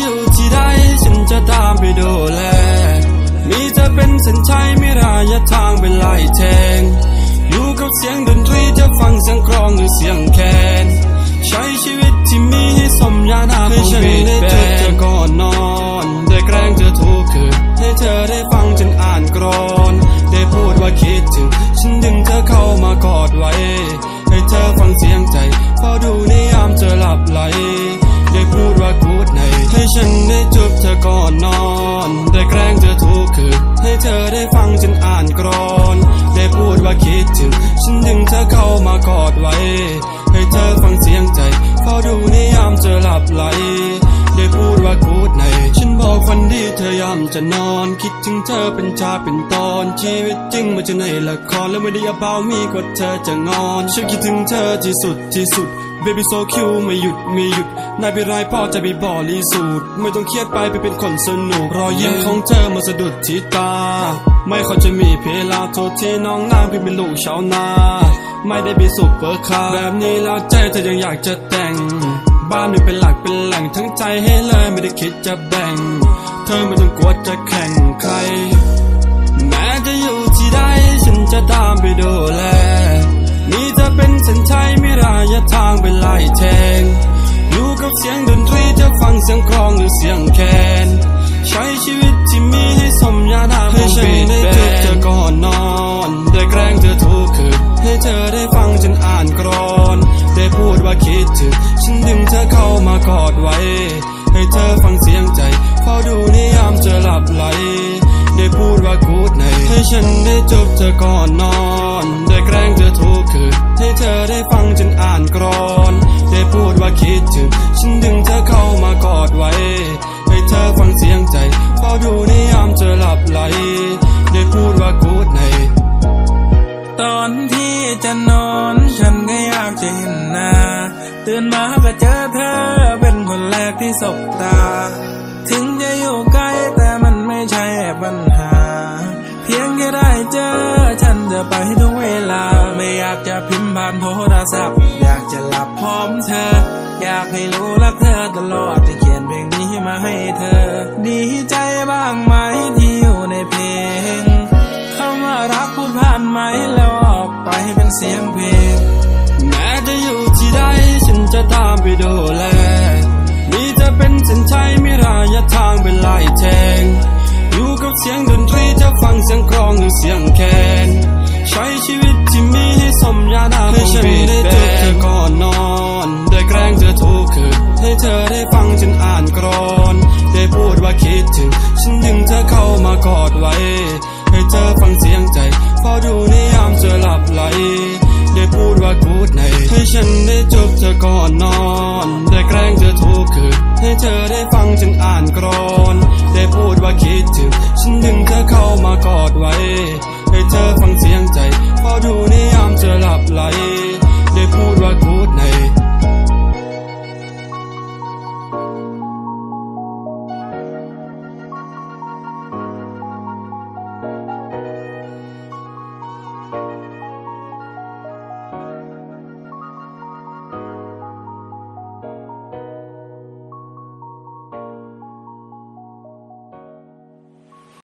อยู่ที่ใดฉันจะตามไปดูแล มีเธอเป็นเส้นชัยไม่รายทางเป็นลายแทง อยู่กับเสียงดนตรีจะฟังเสียงกรองหรือเสียงแคน ใช้ชีวิตที่มีให้สมญานาให้ฉันได้ ฉันได้จูบเธอก่อนนอน ได้แกล้งเธอทุกคืนให้เธอได้ฟังฉันอ่านกรอน ได้พูดว่าคิดถึง ฉันดึงเธอเข้ามากอดไว้ ให้เธอฟังเสียงใจเฝ้าดูในยามเธอหลับไหล จะนอนคิดถึงเธอเป็นชาเป็นตอนชีวิตจริงมันจะในละครแล้วไม่ได้ยาเบามีกว่าเธอจะงอนฉันคิดถึงเธอที่สุดที่สุด Baby so cute ไม่หยุดไม่หยุดนายเป็นไรพ่อจะไปบอลีสูตรไม่ต้องเครียดไปไปเป็นคนสนุกรอยยิ้มของเธอมาสะดุดที่ตา ไม่ค่อยจะมีเพลาโทษที่น้องนางพี่เป็นลูกชาวนา ไม่ได้มีสุปเปอร์คาร์แบบนี้แล้วใจเธอยังอยากจะแต่ บ้านไม่เป็นหลักเป็นแหล่งทั้งใจให้เลยไม่ได้คิดจะแบ่ง เธอไม่ต้องกลัวจะแข่งใคร แม้จะอยู่ที่ใดฉันจะตามไปดูแลมีเธอเป็นเส้นชัยไม่รายทางเป็นลายแทงอยู่กับเสียงดนตรีจะฟังเสียงกลองหรือเสียงแคนใช้ชีวิตที่มีให้สมญานาให้ฉันได้เจอเธอก่อนนอน ได้แกล้งเธอทุกคืน อฟังเสียงใจเฝ้าดูในยามเธอหลับไหล ได้พูดว่ากูดในให้ฉันได้จบเธอก่อนนอน ได้แกล้งเธอทุกคืนให้เธอได้ฟังฉันอ่านกรอน ได้พูดว่าคิดถึง ฉันดึงเธอเข้ามากอดไว้ ให้เธอฟังเสียงใจเฝ้าดูในยามเธอหลับไหล ได้พูดว่ากูดในตอนที่จะนอนฉันก็อยากจะเห็นหน้าตื่นมาก็เจอเธอเป็นคนแร กที่สบตา ถึงจะอยู่ใกล้แต่มันไม่ใช่ปัญหา เพียงแค่ได้เจอ ฉันจะไปทุกเวลา ไม่อยากจะพิมพ์ผ่านโทรศัพท์ อยากจะหลับพร้อมเธอ อยากให้รู้รักเธอตลอดที่เขียนเพลงนี้มาให้เธอ ดีใจบ้างไหมที่อยู่ในเพลงคำว่ารักพูดผ่านไหมแล้วออกไปเป็นเสียงเพลง แม้จะอยู่ที่ใดฉันจะตามไปดูแล ไม่รายทางเป็นลายแทง อยู่กับเสียงดนตรีจะฟังเสียงกลองหรือเสียงแคนใช้ชีวิตที่มีให้สมญานาให้ฉันได้เจอเธอก่อนนอนได้แกล้งเธอทุกคืนให้เธอได้ฟังฉันอ่านกรอน ได้พูดว่าคิดถึง ฉันดึงเธอเข้ามากอดไว้ ให้เธอฟังเสียงใจเฝ้าดูในยามเธอหลับไหล ได้พูดว่ากูดในให้ฉันได้จบเธอก่อนนอน อได้ฟังอ่านกรอน ได้พูดว่าคิดถึง ฉันดึงเธอเข้ามากอดไว้ ให้เธอฟังเสียงใจพอดูในยามเธอหลับไหล ได้พูดว่ากู